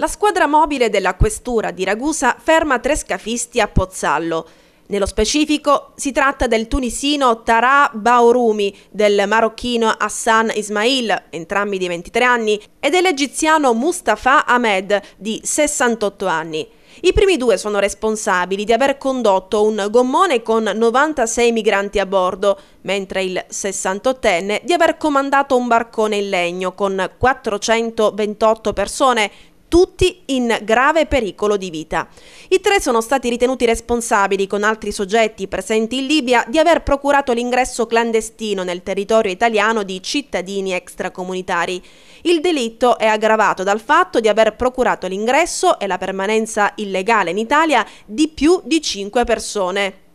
La squadra mobile della questura di Ragusa ferma tre scafisti a Pozzallo. Nello specifico si tratta del tunisino Tara Baorumi, del marocchino Hassan Ismail, entrambi di 23 anni, e dell'egiziano Mustafa Ahmed, di 68 anni. I primi due sono responsabili di aver condotto un gommone con 96 migranti a bordo, mentre il 68enne di aver comandato un barcone in legno con 428 persone, tutti in grave pericolo di vita. I tre sono stati ritenuti responsabili con altri soggetti presenti in Libia di aver procurato l'ingresso clandestino nel territorio italiano di cittadini extracomunitari. Il delitto è aggravato dal fatto di aver procurato l'ingresso e la permanenza illegale in Italia di più di cinque persone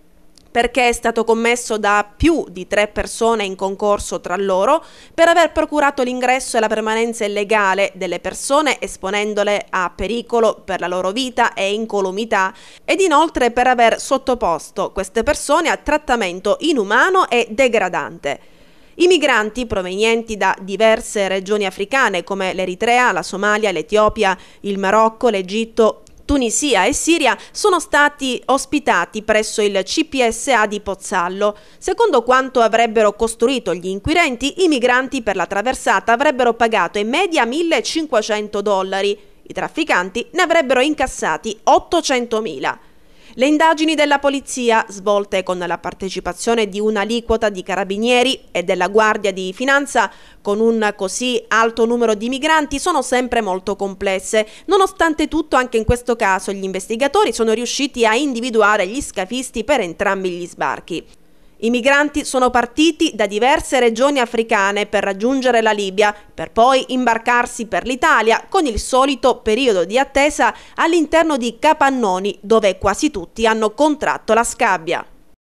perché è stato commesso da più di tre persone in concorso tra loro per aver procurato l'ingresso e la permanenza illegale delle persone esponendole a pericolo per la loro vita e incolumità ed inoltre per aver sottoposto queste persone a trattamento inumano e degradante. I migranti provenienti da diverse regioni africane come l'Eritrea, la Somalia, l'Etiopia, il Marocco, l'Egitto Tunisia e Siria sono stati ospitati presso il CPSA di Pozzallo. Secondo quanto avrebbero costruito gli inquirenti, i migranti per la traversata avrebbero pagato in media 1.500 dollari. I trafficanti ne avrebbero incassati 800.000. Le indagini della polizia, svolte con la partecipazione di un'aliquota di carabinieri e della Guardia di Finanza, con un così alto numero di migranti, sono sempre molto complesse. Nonostante tutto, anche in questo caso, gli investigatori sono riusciti a individuare gli scafisti per entrambi gli sbarchi. I migranti sono partiti da diverse regioni africane per raggiungere la Libia, per poi imbarcarsi per l'Italia con il solito periodo di attesa all'interno di capannoni dove quasi tutti hanno contratto la scabbia.